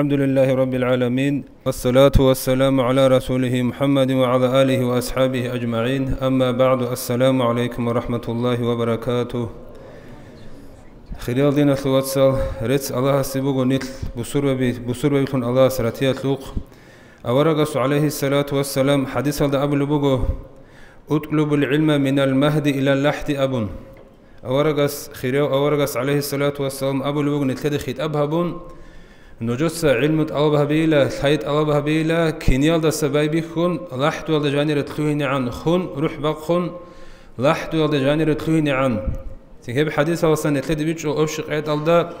الحمد لله رب العالمين والصلاة والسلام على رسوله محمد وعلى آله وأصحابه أجمعين. أما بعد السلام عليكم ورحمة الله وبركاته. خيرال دين الواتسال ريتس الله سيبوغو نيت بسربي بسربي كون الله سراتيا تلوق أورغس عليه الصلاة والسلام حديث هذا أبو لبوغو اطلب العلم من المهد إلى اللحد أبون أورغس خيرال أورغس عليه الصلاة والسلام أبو لبوغو نتلد خيت أبهبون نجوسا علم أو بهبيلا خيط أو بهبيلا كنيال دا سبايبي خون لحت والد جاني رتخوهن عن خون روح بخون لحد ولا جانير رتخوهن عن تجيب حديث أو سنة تلد بيتش وأبشق عيد ألدا.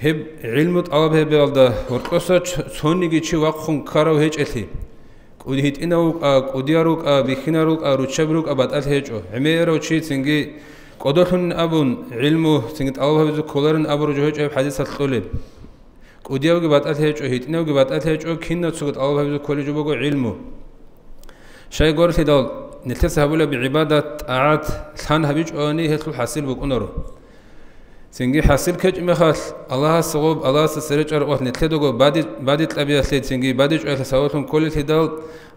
هب علم أو بهبي ألدا. ورقصة توني كشي وقخون كارو هيج أثي كودي هيت إناوك كودياروك بيخيناروك روتشبروك أبات أث هيجو أو شيء تنجي. قدوحن أبون علمو تنجي أو بهبي كولارن أبرو جهج حديث الخلب უდიავგი ბატათეჭო ჰიტნევგი ბატათეჭო ქინნა ცუგ ალაბაბი კოლეჯო ბოგო ილმუ შაი გორთი და ნეთეს ჰაბულა ბი იბადათ აათ თან ჰაბიჭონი ჰეთლუ ჰასილ ბუკუნორო სინგი ჰასილ ქეჭ მეხალ ალაჰ სღობ ალაჰ სერეჭარ ყოთ ნეთედოგო ბადი ბადი ტლაბიასლე სინგი ბადი ჭოელა სავალთუნ კოლეთი და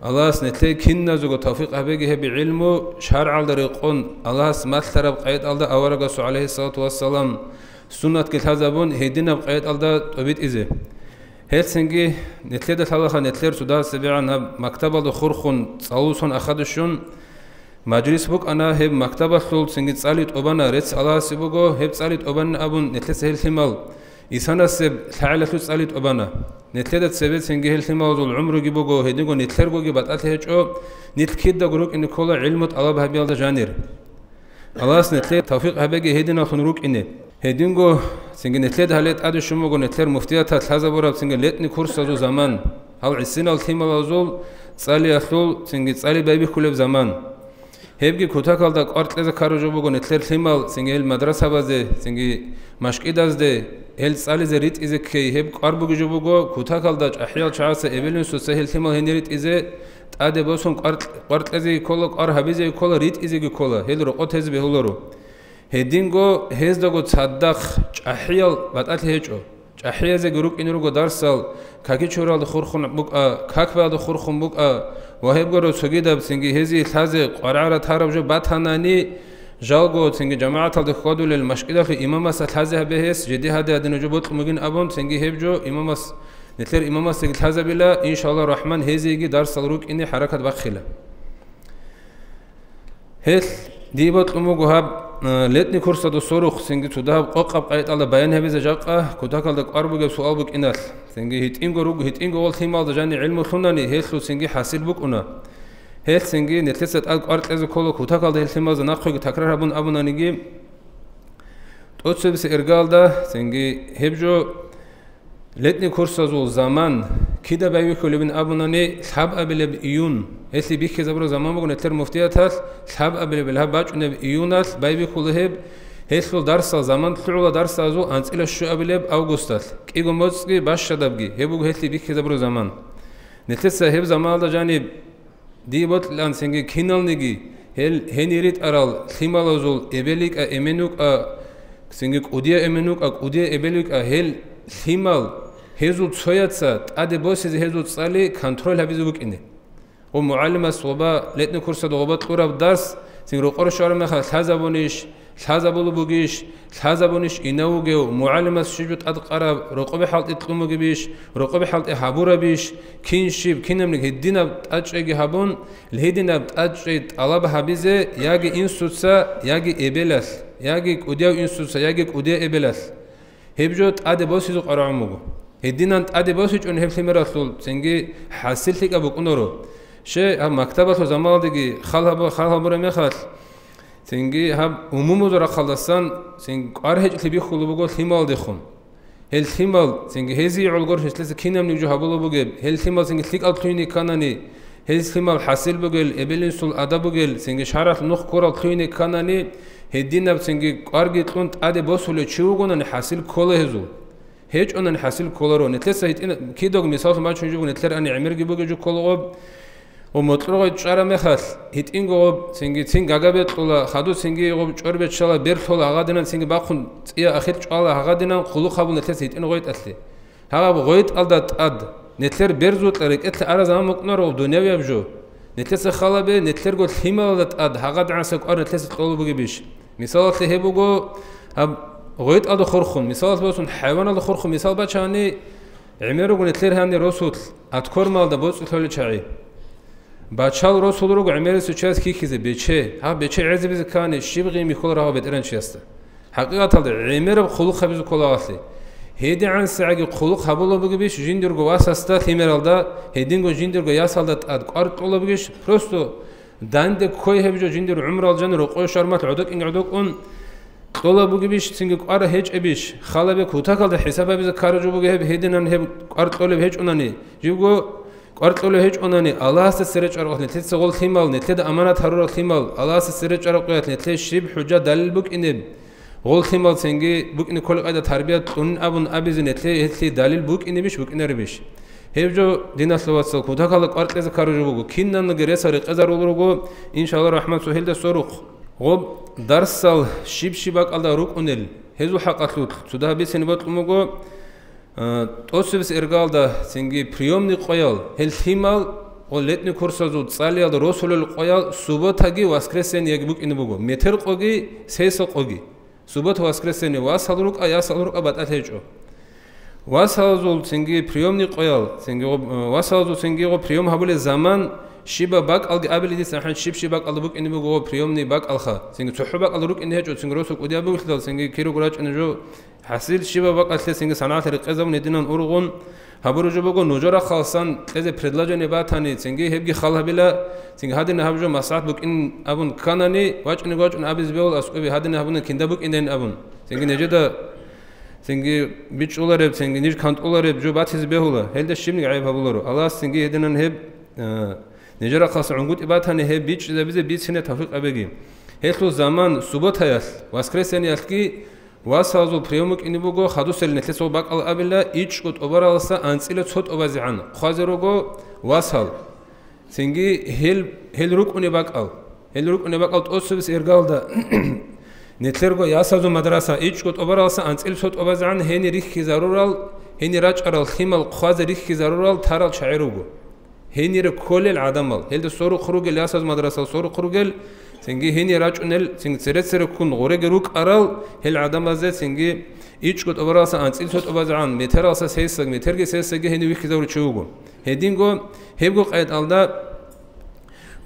ალაჰს ნეთე ქინნა ზოგო თავფიყ აბეგი ჰები ილმუ შარალ და რიყონ ალაჰს მათლარაბ ყაით ალდა ავარაგასუ ალეჰი სალათუ ვასალამ სუნათ კეთაზაბონ ჰედინა ყეტალდა ტვით იზე. ჰელსინგი ნეთლედა თალახა ნეთლერ სუდა სებიანა მაქტაბალო ხურხუნ წაუსონ ახადშუნ მაჯრის ბუკ ანა ჰე მაქტაბა ხულ სინგი წალი ტობანა რეც ალასიბოგო ჰე წალი ტობანა აბუნ ნეთლეს ჰელთიმალ ისანასე თალახუ წალი ტობანა. ნეთლედა ცევე სინგი ჰელთიმალ ზულ უმრუ გიბოგო ჰედინგო ნეთლერგოგი ბატალ ჰეჭო ნეთქიდა გრუკ ინი ქოლა ილმოთ ალაბ ჰაბიალდა ჟანერ. ალას ნეთლე თავფიყ ჰაბეგი ჰედინა ხუნ რუკ ინი ჰედინგო სინგი ნეთლე დალეთ ადი შუმოგო ნეთლერ მუფტიათა თაზაბორაბ სინგი ლეტნი კურსაზო ზამან. ალ ისინალ თიმალაზულ წალი ახულ სინგი წალი ბები ხულებ ზამან. ჰებგი ქუთაკალდა კვარტლეზე ქაროჟობოგო ნეთლერ თიმალ სინგი ელ მადრასაბაზე სინგი მაშკიდაზდე ელ წალიზე რიტიზე ქეი. ჰებ კვარბუგი ჟობოგო ქუთაკალდა ჭაჰიალ ჩაასე ებელინ სოსეჰელ თიმალ ჰენი რიტიზე ტადე ბოსონ კვარტლეზე ქოლო კვარ ჰაბიზე ქოლო რიტიზე ქოლო ჰელ რო ყოთეზ ბეჰულორო ჰედინგო ჰეზდოგო ცადდახ ჭაჰიალ ბატალ ჰეჭო ჭაჰიაზე გრუკინურგო დარსალ ქაკიჩურალ ხურხუნ ბუკა ქაკბალ ხურხუნ ბუკა ვაჰებგორო ცოგიდაბ სინგი ჰეზი ხაზე ყვარარა თარაბჟო ბათანანი ჟალგო სინგი ჯამაათალ ხოდულელ მაშკიდახი იმამას ხაზე ჰაბეჰეს ჯედი ჰადე ადინოჯო ბოტ მუგინ აბონ სინგი ჰებჯო იმამას ნეთერ იმამას სინგი ხაზაბილა ინშაალლა რაჰმან ჰეზიგი დარსალ რუკინი ჰარაკატ ბახილა. ჰეს დიბოტ მუგო ჰაბ ლეტნი კურსა და სორუხ სინგი თუდა ყოყაბ ყაიტალა ბაიანებიზე ჟაყა ქუთაკალდა ყარბუგე სუალბუ კინალ სინგი ჰიტინგო რუგ ჰიტინგო ოლ თიმალ და ჟანი ილმუ ხუნანი ჰესლუ სინგი ჰასილბუ კუნა ჰეს სინგი ნეთესა ტალ ყარტეზე ქოლო ქუთაკალდა ჰელთიმალ და ნახვი თაკრარაბუნ აბუნანიგი ტოცებს ერგალდა სინგი ჰებჯო ლეტნი კურსა ზულ ზამან ქიდა ბაივიქოლებინ აბუნანი ლაბ აბელებ იუნ ესი ბიხე ზაბრო ზამან მოგნე თერ მუფტიათალ ლაბ აბელებ ლაბ ბაჭუნე იუნალ ბაივიქოლებ ჰესლო დარსა ზამან თულა დარსა ზუ ანწილა შუ აბელებ ავგუსტალ კიგო მოწკი ბაშშადაბგი ჰებუგ ჰესი ბიხე ზაბრო ზამან ნეთესა ჰებ ზამალდა ჯანი დიბოთ ლან სინგი ქინალნიგი ჰელ ჰენირით არალ ხიმალოზულ ებელიკა ემენუკა სინგი ყუდია ემენუკა ყუდია ებელიკა ჰელ ხიმალ ჰეზუ ცოიაცა ტადე ბოსიზე ჰეზუ წალი კონტროლ ჰაბიზუ გკინე ო მუალიმა სობა ლეტნე კურსა დოღობა ტყურაბ დას სინ რო ყორშორ მეხა ლაზაბონიშ ლაზაბოლუ ბუგიშ ლაზაბონიშ ინაუგე მუალიმა შიჯუ ტად ყარა როყობე ჰალტი ტყუმუგიბიშ როყობე ჰალტი ჰაბურაბიშ კინში კინემნი ჰედინა ტაჭეგი ჰაბონ ლედინა ტაჭე ტალაბ ჰაბიზე იაგი ინსუცა იაგი ებელას იაგი კუდია ინსუცა იაგი კუდია ებელას. ჰებჯო ტადე ბოსიზუ ყარამუგო ედინან ტადე ბოსიჭუნ ჰეფლიმერასულ ცენგი ჰასილთიკა ბუკუნორო შე ა მაქტაბათო ზამალდიგი ხალაბა ხალაბურე მეხალ ცენგი ჰა უმუმოზო რა ხალდასან ცენ ყარჰეჭ ლიბი ხულუბუგო ლიმალდი ხუნ ჰელ ლიმალ ცენგი ჰეზი ულგორ ჰესლეს კინამნი ჯო ჰაბულუბუგე ჰელ ლიმალ ცენგი ლიკალ თუინი კანანი ჰელ ლიმალ ჰასილ ბუგელ ებელინ სულ ადაბუგელ ცენგი შარალ ნუხ კორალ თუინი კანანი ჰედინავ ცენგი ყარგი ტყუნ ტადე ბოსულე ჩიუგონანი ჰასილ ქოლეჰზუ ჰეჭონან ჰასილ ქოლარო ნეთლესა იტინა ქიდოგ მისალ მაჩუნ ჯუგ ნეთლერანი ამერგი ბუგე ჯუ ქოლოღო ო მოტროგო ჭარა მეხალ იტინგო ცინგი ცინ გაგაბეტყულა ხადუ ცინგი იყო ჭორბე ჩალა ბერთოლა აღადენა ცინგი ბახუნ წია ახეთ ჭალა აღადენა ხულუ ხაბულ ნეთლეს იტინო ყოიტასლი ჰაღა ღოით ალდა ტად. ნეთლერ ბერძუტლერ ეკეთლ არა ზამოკნარო დუნევიაბჟო ნეთლეს ხალაბე ნეთლერ გო თიმალდა ტად ჰაღა დანსა ყარ ნეთლეს ყოლუბუგიბიშ მისალათ ჰებუგო ღოით ალდა ხორხუნ მისალათ ბოსუნ ჰაივანალდა ხორხუნ მისალ ბაჩანი با چاو رو سول رو عمر سو چاس کی کیزه بچه ها بچه عزب زکانه شیبغی می کول راه بدرن چیسته حقیقت هل عمر خلق خبز کلاسی هدی عن سعی خلق خبلا بگیش جندر گو واسستا خیمرالدا هدین گو جندر گو یاسالدا اد قرط اولا بگیش پرستو دند کوی هبجو جندر عمر الجن رو قوی شرمت عدق این عدق اون قولا بگی بیش سینگ قاره هیچ ابیش خاله به کوتا کالد حساب بیز کارجو بگی هب هدینن هب قرط اولا هیچ اونانی جیبگو კვარტლული ჰეჭონანი ალაასე სერეჭარყოთნე თეთ სოღოლ ხიმალნე თეთ ამანათ ჰარურა ხიმალ ალაასე სერეჭარყოთნე თეთ შიბ ჰუჯა დალილ ბუკინებ ღოლ ხიმალ სენგი ბუკინი ქოლი ყადა თარბია ტუნ აბუნ აბიზინე თეთ ეთლი დალილ ბუკინებიშ ბუკინერებიშ ჰევჯო დინასლოვაცალ ქუთაკალა კვარტლეზე ქარუჟუგო ქინნანო გერესარი ყეზარულუგო ინშაალლა რაჰმან სუჰილ და სორუხ ღობ дарсал шибшибакала рукунел хезу ҳақатлут цудабисен батлумуго ტოსებს ერგალდა ცინგი პრიომნი ყოյალ ჰელთიმალ ლეტნი კურსაზუ წალიალ როსოლელ ყოյალ სუბოთაგი ვასკრესენი ეგბუკინბუგო მეთერ ყოგი სესო ყოგი სუბოთ ვასკრესენი ვასალურუკა იასალურუკა ბატათეჭო ვასალზულ ცინგი პრიომნი ყოյალ ცინგი ვასალზულ ცინგი ყო პრიომ ჰაბულე ზამან shiba bak alga abilidi sahan shib shibak alabuk inni go priyomni bak alha singi tuhubak alruk inni hech singi rosuk udia bu khilal singi kiru gurach inni jo hasil shiba bak asle singi sanat riqazam nidinan urgun. Haburu jo bogo nojora khalsan teze predla jo neba tani. Singi hebgi khala bila. Singi hadin habjo masat buk in abun kanani wach inni goch un abiz beul asubi hadin habun kinda buk inden abun. Singi nejeda Singi biç olar hep, singi nir kant olar hep, jo bat hizbe hula. Helde şimdi gayb habularu. Allah singi yedinen hep ნეჯერა ხალს უნგუტი ბათანი ჰე ბიჭ ზებიზე ბიცინე თაფი ყებეგი ჰეხლო ზამან სუბოთაიას ვასკრესენიას კი ვასაზო პრიომუკინიბოგო ხადუსელი ნეთლესო ბაკალ აბილა იჭკო ტობარალსა ანწილე ცოტობაზე ანა. ხვაზე როგო ვასალ. სინგი ჰელ ჰელ რუკუნე ბაკალ. ჰელ რუკუნე ბაკალ ტოსვის ერგალდა. ნეთლერგო იასაზო მადრასა იჭკო ტობარალსა ანწილე ცოტობაზე ან ჰენი რიხი ზარურალ ჰენი რაჭარალ ხიმალ ხვაზე რიხი ზარურალ თარალ ჩაერუგო. ჰენიერე ქოლელ ადამალ ჰელდე სორო ხრუგელ ასაზ მადრასალ სორო ხრუგელ სინგი ჰენიერე რაჭუნელ სინგი ცერეცერე კუნ ღორეგე რუკ არალ ჰელ ადამაზე სინგი იჭკუტ ობარასა ან წილსოტ ობაზა ან მეტერალსა სესეგ მეტერგე სესეგე ჰენი ვიხიზავრი ჩუგო ჰედინგო ჰებგო ყაიტალდა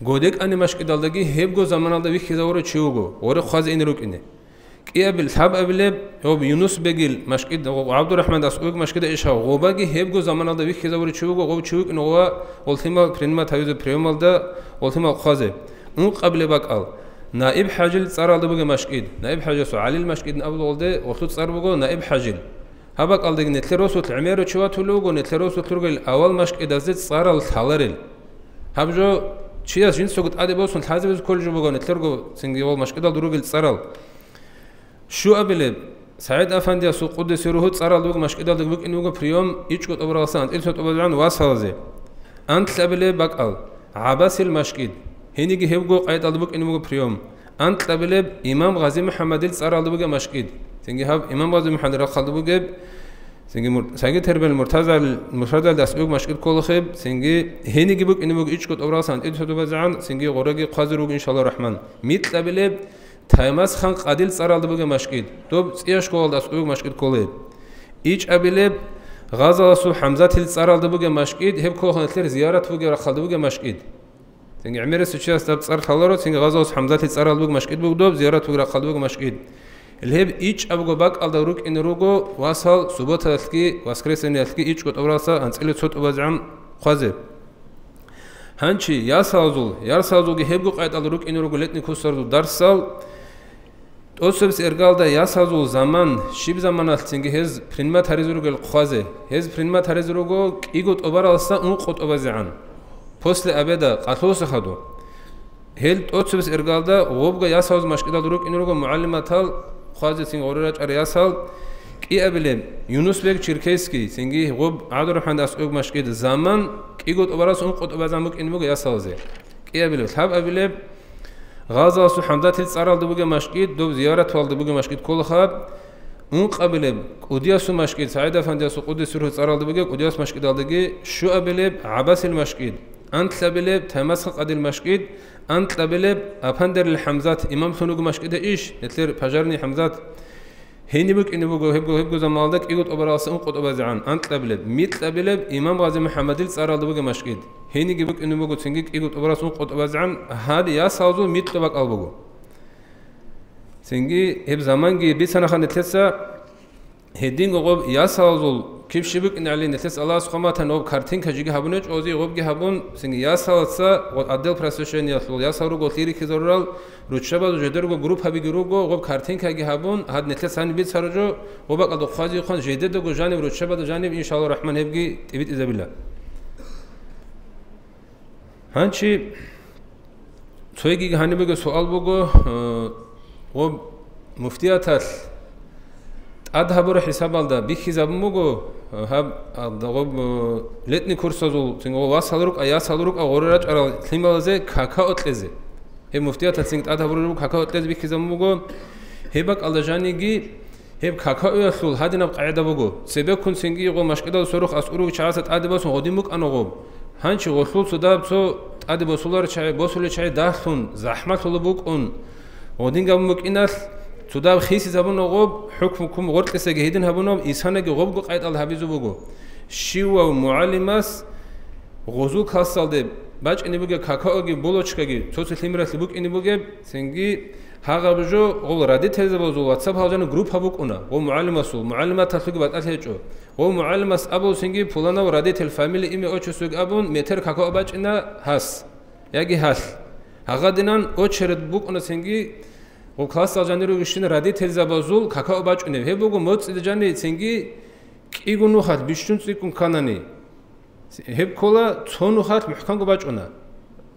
გოდეკ ანე მაშკიდალდაგი ჰებგო ზამანალდა ვიხიზავრი ჩუგო ორე ხაზ ენრუკინე კიაბილ საბაბილე ობ იუნუს ბეგილ მაშკიდ აბდურაჰმან დას უგ მაშკიდა ეშა ღობაგი ჰებგო ზამანალდა ვიხიზავრი ჩუგო ღობ ჩუგინო ვა ოლთიმა ფრინმა თავიზე ფრემალდა ოლთიმა ხვაზე اون قبل بقال نائب حاجل صار بگه مشقید نائب حاجل سو علی المشقید ابل ولده وخت صار بگو نائب حاجل هبق قال دگ نتلروس وتعميرو چوا تلوگو نتلروس وتلوگل اول مشقید از صار الحالرل هبجو چیاس جنس سوگت ادی بوسن حازب کل جو بگو نتلرگو سنگی اول مشقید دروگل صارل شو შუაბილებ საიდ აფანდიას უყუდესი რუჰუ წარალუგ მაშკიდალუგ ვიკინუგ ფრიომ იჭკო ტობრალსა ანტილსო ტობრალან ვასალზე. ანტლაბილე ბაკალ აბასილ მაშკიდ ჰენიგი ჰევგო ყაიტალუგ ვიკინუგ ფრიომ. ანტლაბილე იმამ ღაზი მუჰამადილ წარალუგ მაშკიდ. სინგი ჰაბ იმამ ღაზი მუჰამადილ ხალუგ სინგი საგი თერბელ მურთაზალ მურთაზალ დასუგ მაშკიდ კოლხებ სინგი ჰენიგი ვიკინუგ იჭკო ტობრალსა ანტილსო ტობრალან სინგი ღორაგი ყვაზრუგ ინშალლა რაჰმან მიტლაბილე თაიმასხან ყადილ წარალდბუგე მაშკიდ დო წია შკოლდას უგ მაშკიდ კოლე იჭაბილებ ღაზალასუ ჰამზათილ წარალდბუგე მაშკიდ ჰებ ქოხანეთლერ ზიარათბუგე რახალდბუგე მაშკიდ თინგი ამერეს ჩიას დაბ წარხალარო თინგი ღაზალასუ ჰამზათილ წარალდბუგე მაშკიდ ბუგდო ზიარათბუგე რახალდბუგე მაშკიდ ლებ იჭაბგო ბაკალდა რუკინ როგო ვასალ სუბოთალსკი ვასკრესენიალსკი იჭკო ტოვრასა ანწილე ცოტობაზამ ხვაზე. ჰანჩი იასალზულ იარსალზუგი ჰებგო ყაიტალ რუკინ როგო ლეტნი ქუსარზუ დარსალ ტოსებს ერგალდა იასაზულ ზამან შიბ ზამანალცინგი ჰეზ ფრინმა თარიზურგელ ხვაზე ჰეზ ფრინმა თარიზურგო კიგო ტობარალსა უნ ყოტობაზე ან после обеда ყათოსახადო ჰელ ტოსებს ერგალდა უბგა იასაზ მაშკიდალურო კინურგო მუალიმათალ ხვაზე სინ ორერა ჭარ იასალ კიაბილე იუნუსბეგ ჩირკესკი სინგი უბ ადურჰანდას უბ მაშკიდ ზამან კიგო ტობარას უნ ყოტობაზე ამო კინმო იასალზე კიაბილე თაბაბილე ადროჰან დას უგ მაშკიდ ზამან კი გოტობარას ონ ყოტობა ზამო კინ მოგე ასალზე კი აბილე თაბ აბილე ღაზა სუ ჰამდათი წარალ დებუგე მაშკიდ დო ზიარათ ვალ დებუგე მაშკიდ კოლხა უნყაბილებ ყუდიასუ მაშკიდ საიდაფანდიასუ ყუდისურო წარალდებიგე ყუდიას მაშკიდალდიგი შუაბილებ აბასილ მაშკიდ ანთლაბილებ თამასხ هنبك إنبك هبك هبك زمالك إيقط أبرا سمو قط أبرا زعان أنت لبلب ميت لبلب إمام غازي محمد السارة دبك مشكيد هني جبك إنبك تنجك إيقط أبرا سمو قط أبرا زعان هذا يا سازو ميت لبك هب زمان جي خان تلسا هدين يا سازو ნალი ნეთეს ალას ხომათან ობ ქართინ ქაჯიგი ჰაბუნე ჭოზი ობგი ჰაბუნ სინგი იასალცა ადელ პრესეშენი ასულ იასალრუ გოთირი ქიზორალ რუჩება ჯედერგო გრუპები გრუგო ობ ქართინ ქაგი ჰაბუნ ჰად ნეთეს ანი ბიცაროჯო ობა ყადო ხვაზი ხონ ჟედედო გო ჟანი რუჩება და ჟანი ინშალლა რაჰმან ებგი ტივიტ იზებილა ჰანჩი ცოიგი ჰანიბეგო სუალბოგო ო მუფტიათალ ადჰაბურ ჰისაბალდა ბიხიზაბმუგო ჰაბ დაღო ლეტნი კურსოზულ ცინგო ვასალრუკ აი ასალრუკ ორერა ჭარა თიმალზე ქაკაოტლეზე ჰე მუფტიათალ ცინგ ადჰაბურ ქაკაოტლეზე ბიხიზაბმუგო ჰება კალდაჟანიგი ჰებ ქაკაოიასულ ჰადინა ყაიდაბუგო სებეკუნ ცინგი იყო მაშკედა სორუხ ასურუ ჩაასა ტადებას ოდიმუკანოღო ჰანჩი ღოსულ ცუდაბცო ტადებოსულარ ჩაი ბოსული ჩაი დახუნ ზაჰმათულუბუკუნ ოდინ გამოკინალ თუდავ ხისი ზაბუნ ოღო ჰუქმ კუმ ღორტლესე გეიდინ ჰაბუნო ისანეგი ღობ გო ყაიტალ ჰაბიზუბუგო შივა მუალიმას ღოზუ ქასალდე ბაჭინიბუგე ქაკაოგი ბოლოჩკაგი ცოცი ლიმრასი ბუკინიბუგე სენგი ჰაღაბჟო ღოლ რადი თეზებოზუ ვატსაპ ჰაუჯანო გრუპ ჰაბუკუნა ღო მუალიმასუ მუალიმათ თასუგი ბატალეჭო ღო მუალიმას აბო სენგი ფულანა რადი თელ ფამილი იმე ოჩუსუგ აბუნ მეტერ ქაკაო ბაჭინა ჰას яги хал აღადინან ოჩერდ ბუკუნა სენგი ო კლასალ ჯანირო ვიშინ რადი თელზაბაზულ ქაკაო ბაჭუნე ჰებუგო მოწიდ ჯანი ცინგი კიგუნუ ხათ ბიშუნ ციკუნ ქანანი. ჰებ ქოლა ცონუ ხათ მუჰკანგო ბაჭუნა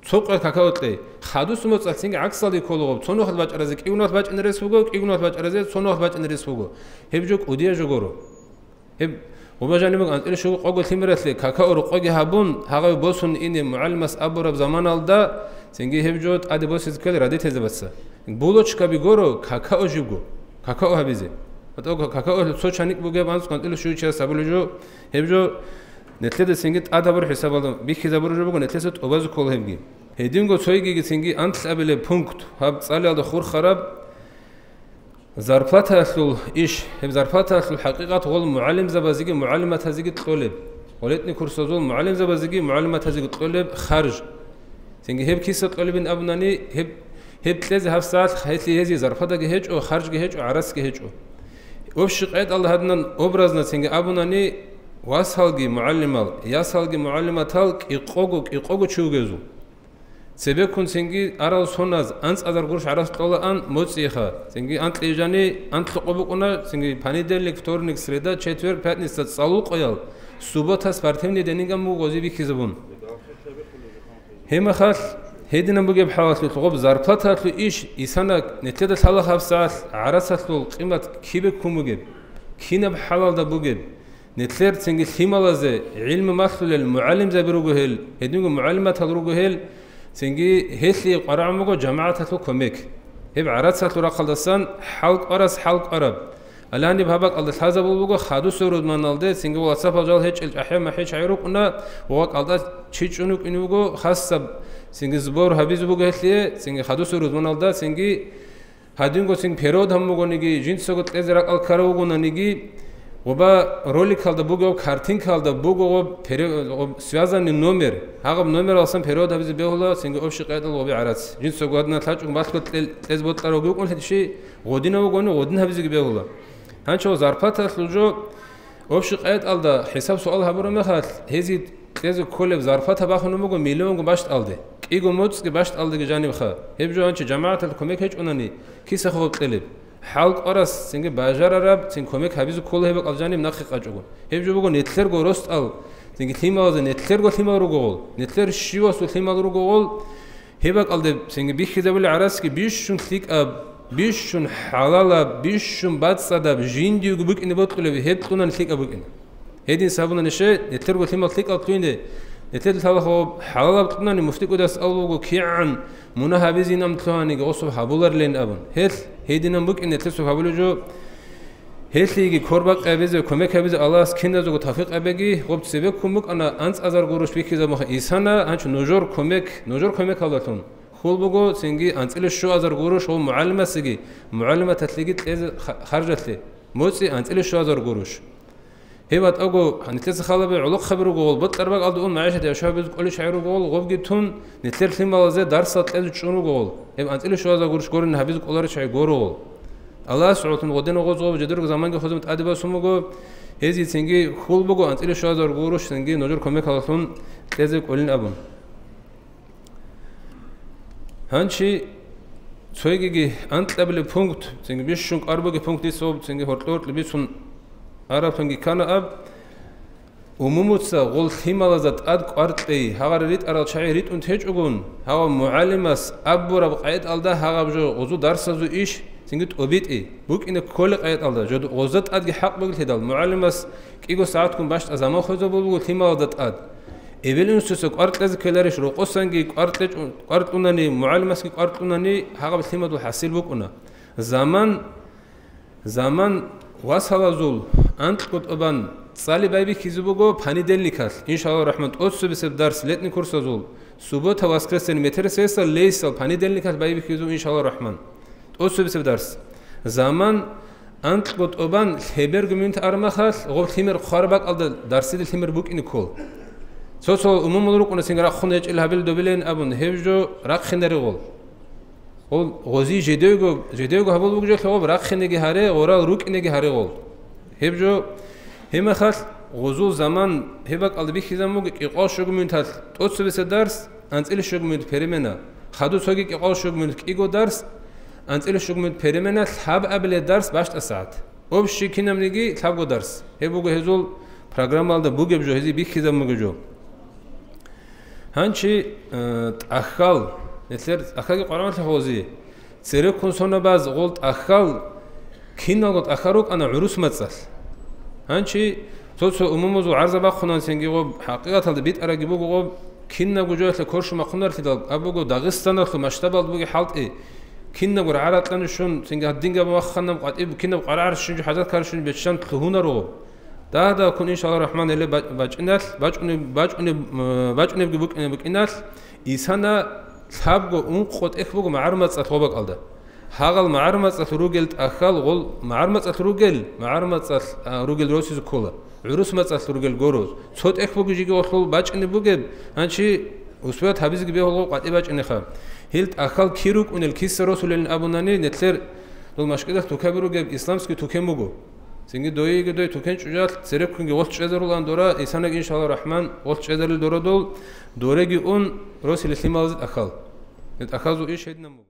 ცოყე ქაკაო ტე ხადუს მოწალ ცინგი აქსალი ქოლოღო ცონუ ხათ ბაჭარაზე კიგუნუ ხათ ბაჭინე რესუგო კიგუნუ ხათ ბაჭარაზე ცონუ ხათ ბაჭინე რესუგო ჰებ ჯო ყუდია ჯოგორო ჰებ ობაჟანი მოგ ანტელი შუგო ყოგო თიმერასლე ქაკაო რო ყოგი ჰაბუნ ჰაღავ ბოსუნ ინე მუალიმას აბურაბ ზამანალდა ცინგი ჰებ ჯო ტადი ბოსის ქელი რადი თეზებასა ბულოჩკა ბიგორო ქაკაო ჟიგო ქაკაო ჰაბიზე ბატო ქაკაო სოჩანი ბუგე ბანს კონტილო შუჩა საბულოჯო ჰებჯო ნეთლედე სინგი ტადაბურ ჰესაბალო ბიხიზაბურ ჟობო ნეთლესო ტობაზ ქოლჰებგი ჰედინგო ცოიგი სინგი ანტლაბელე პუნქტ ჰაბ წალალდა ხურ ხარაბ ზარფათასულ იშ ჰებ ზარფათასულ ჰაკიყათ ღოლ მუალიმ ზაბაზიგი მუალიმათაზიგი ტყოლებ ოლეტნი კურსოზულ მუალიმ ზაბაზიგი მუალიმათაზიგი ტყოლებ ხარჟ სინგი ჰებ ქისა ტყოლებინ აბნანი ჰებ ჰეპლეზე ჰავსალ ხეთი ეზი ზარფადა გეჭო ხარჯ გეჭო არას გეჭო ოფში ყეტალ ჰადნან ობრაზნა ცინგ აბუნანი ვასალგი მუალიმალ იასალგი მუალიმათალ ყიყოგო ყიყოგო ჩუგეზუ ცებეკუნ ცინგი არალ სონაზ ან წადარ გურშ არას ტოლა ან მოწიხა ცინგი ან ტლიჟანი ან ტყობუკუნა ცინგი ფანიდელი ფტორნიკ სრედა ჩეთვერ პეტნის წალუ ყოյალ სუბოთას პარტემნი დინინგა მუგოზი ბიქიზბუნ ჰემახალ ჰედინა მოგებ ჰავას ლუღობ ზარფათათლუ იშ ისანა ნეთლედა სალახავსალ არასათლუ ყიმათ ქიბე ქუმუგებ ქინაბ ჰავალდა ბუგებ ნეთლერ ცინგი ჰიმალაზე ილმ მასლულ მუალიმ ზაბრუგუჰელ ჰედინგუ მუალიმათ ალრუგუჰელ ცინგი ჰესი ყარამუგო ჯამაათათლუ კომეკ ჰებ არასათლუ რაყალდასან ჰალყ არას ჰალყ არაბ ალანი ბაბაკ ალდა საზაბულუგო ხადუ სურუდ მანალდე ცინგი ვასაფალჯალ ჰეჭილ აჰე მაჰე ჩაირუკნა ვა ყალდა ჩიჭუნუ კინუგო ხასაბ სინგი ზბორ ჰაბიზბუ გელიე სინგი ხადუსუ რუზმანალდა სინგი ჰადინგო სინგი ფეროდ ჰამუგონიგი ჯინსოგო ტეზე რაკალ ქაროუგონანიგი ობა როლიკალდა ბუგო ქართინკალდა ბუგო ფერე სვიაზანი ნომერ ჰაღაბ ნომერ ალსან ფეროდ ჰაბიზი ბეჰლა სინგი ოფში ყედალ ობი არაც ჯინსოგო ადნა თაჭუ მასკო ტეზ ბოტლარო გუკუნ ჰეში ღოდინა უგონი ღოდინ ჰაბიზი ბეჰლა ჰანჩო ზარფათა სუჯო ოფში ყედალდა ჰესაბ სუალ ჰაბურა მეხალ ჰეზი ტეზი ქოლებ ზარფათა ბახუნ მუგო მილიონგ ბაშტალდე კიგო მოწკი ბაშტალდე ჯანი ხა. ჰებჯოანჩი ჯამაათალ კომეკ ჰეჭუნანი ქისა ხო ყელებ. ჰალ ყარას სინგე ბაჟარარა სინ კომეკ ჰაბიზუ ქოლება ყალჯანი ნახი ყაჭუგო. ჰებჯო ბუგო ნეთლერ გო როსტალ სინგე თიმავაზე ნეთლერ გო თიმავ როგო ღოლ ნეთლერ შივას უ თიმავ როგო ღოლ ჰება ყალდე სინგე ბიხიზებელი არასკი ბიშშუნ ხიკა ბიშშუნ ჰალალა ბიშშუნ ბაცადა ჟინდი უგ ბუკინე ბოტყლები ჰეტყუნან ხიკა ბუკინე ჰედინ საბუნანი შე ნეთლერ გო თიმავ ხიკა თვინდე ეთელ თალახო ჰალალ ყნანი მუფტიკუდას ალუგო ქიან მუნაჰაბიზინამ თლანი გოსო ჰაბულარ ლენ აბან ჰელ ჰედინამ ბუკინ ეთელ სო ჰაბულუჯო ჰესლიგი ქორბაყებიზე კომეკებიზე ალას კინდაზო თაფიყებეგი ყოფცებე ქუმუკ ანა ანც აზარ გურუშ ვიქიზა მოხ ისანა ანჩ ნოჟორ კომეკ ნოჟორ კომეკ ალბათონ ხულბოგო ცინგი ანწილე შო აზარ გურუშ ო მუალიმასიგი მუალიმა თათლიგი ტლეზე ხარჯათლი მოწი ანწილე შო აზარ გურუშ ჰევატ ოგო ანიტეს ხალაბე ულო ხაბრო გოლ ბოტლერბა ყალდუ ონ მაიშეთ შაბეზ ყოლი შაირო გოლ ღობგი თუნ ნიტლერ ხიმალაზე დარსა ტლეზე ჭუნუ გოლ ჰევ ანწილე შო აზარ გურუშ გორინ ჰაბიზ ყოლარი შაი გორო გოლ ალას სულთუნ ღოდენ ოღოზო ჯედრო ზამანგი ხოზმ ტადება სუმოგო ეზი ცინგი ხულბოგო ანტილე შაზარ გუროშ ცინგი ნოჯორ კომე ხალხუნ ტეზე ყოლინ აბუნ ჰანჩი ცვეგიგი ანტლებლე პუნქტ ცინგი ბიშუნ ყარბოგი პუნქტი სო ცინგი ჰორტლორტლი ბიცუნ არაფენგი ქანა აბ. უმუმუცა ღოლ ხიმალაზა ტად კვარტლი ჰაღარ რიტ არალ ჩაი რიტუნ თეჭუგუნ ჰავა მუალიმას აბურა ყაეთ ალდა ჰაღაბჟო ოზუ დარსაზუ იშ სინგით ობიტი ბუკინე ქოლე ყაეტალდა ჯოდ 30 ადგი ჰაყ მოგილთედალ მუალიმას კიგო საათკუნ ბაშტა ზამოხეზობულგუ თიმალდა ტად ეველინუსოს კვარტლეზე ქელარიშ როყოსანგი კვარტლე კვარტუნანი მუალიმასკი კვარტუნანი ჰაღაბ თიმადუ ჰასილ ბუკუნა ზამან ზამან ვასალაზულ ანტკოტობან წალი ბაიბი ხიზუბოგო ფანიდელიკას ინშაალლა რაჰმან ტოცსებსებ დარს ლეტნი კურსაზულ სუბოთა ვასკრესენი მეთერესესა ლეისალ ფანიდელიკას ბაიბი ხიზუ ინშაალლა რაჰმან. ოსებსებ დარს. ზამან ანტკოტობან ჰებერგმინთ არმახალ ღო ხიმერ ხარბაკალდა დარსიდი ხიმერ ბუკინი ქოლ სოცო უმომოლ რუკუნე სინგრა ხუნე ჭილ ჰაბილ დობილენ აბუნ ჰევჯო რაკ ხინერი ღოლ? ღოლ ღოზი ჟედეგო ჟედეგო ჰაბულ ბუგჯო ხო რაკ ხინეგი ჰარე ორა რუკინეგი ჰარე ღოლ? ჰევჯო ჰემახალ ღოზუ ზამან ჰებაკალდი ბიხიზამუგი ყიყო შუგმინთალ ტოცებსე დარს ანწილი შუგმინთ ფერემენა ხადუ ცოგი ყიყო შუგმინთ ყიგო დარს ანწილო შუგმეთ ფერემენა ლაბ აბლე დარს ბაშტა საათ ოფში კინამნიგი ლაბგო დარს ჰებუგო ჰანჩი ტახალ ესერ ახალი ყარამათა ხოზი ცერე კონსონაბაზ ყოლ ტახალ ქინალო ტახარუკ ანა ურუს მაცას ჰანჩი სოცო უმომოზო არზაბა ხუნან სენგიღო ჰაკიგათალდა ბიტ არაგიბოგო ქინნა გუჯოათლა ქორშმა ხუნართი და აბოგო დაღესტანა ხო მასშტაბალ ბოგი ჰალტი. ქინნა გურ არატლანიშონ სენგა დინგა მოახხანამ ყატიბ ქინნა ყარარ შინჯი ჰაზათ ქარ შინჯი ბეჩშან ხუნარო და და ქუნ ინშალა რაჰმანელე ბაჭინალ ბაჭუნე ბაჭუნე ბაჭუნებგი ბუკინალ ისანა საბგო უნ ყოტეხბოგ მაარმაცათ ხობაკალდა ჰაღალ მაარმაცათ რუგელ ტახალ გოლ მაარმაცათ რუგელ მაარმაცათ რუგელ როსის ქულა ურუს მაცათ რუგელ გოროზ ცოტეხბოგი ჯიგი ოხოლ ბაჭინებუგებ ანჩი უსვეთ ჰაბიზგი ბეჰოლო ყატი ბაჭინეხა ჰილ ტახალ ქირუკუნელ ქის როსულელ აბუნანი ნეთლერ დოლმაშკედახ თუკებურუგებ ისლამსკი თუკემუგო синги доиги дои тукен чужал серек кунги волч эзерулан дора исанек иншалла рахман волч эзерил дора дол дореги ун росили хималзит ахал ахазу иш эднаму